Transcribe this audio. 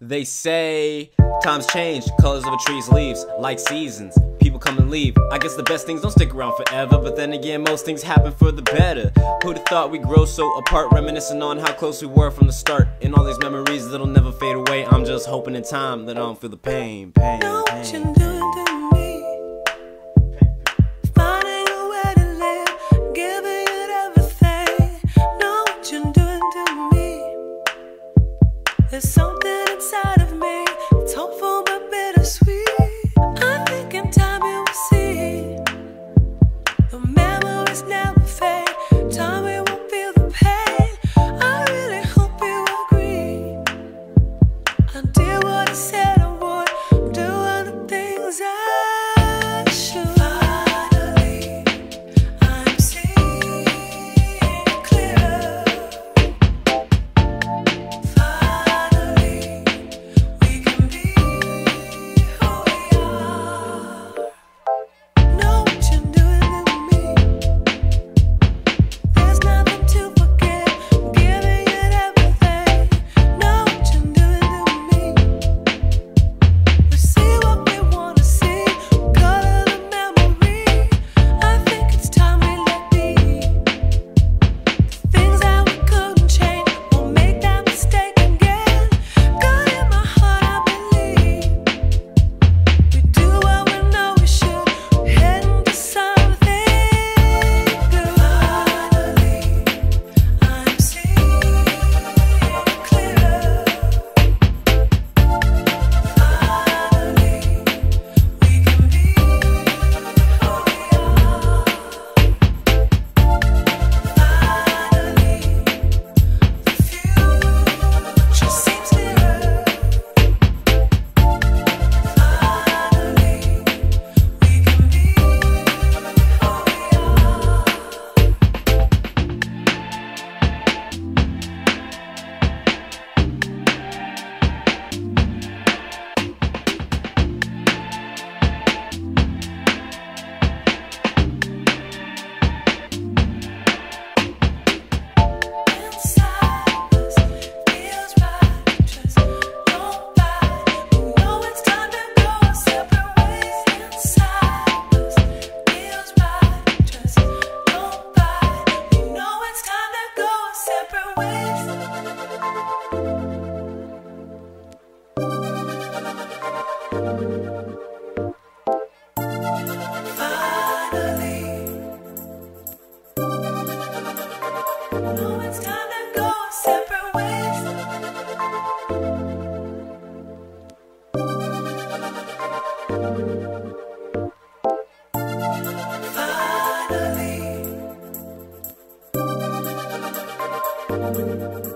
They say times change, colors of a tree's leaves, like seasons. People come and leave. I guess the best things don't stick around forever, but then again, most things happen for the better. Who'd have thought we'd grow so apart, reminiscing on how close we were from the start, and all these memories that'll never fade away. I'm just hoping in time that I don't feel the pain, pain, pain. There's something Finally.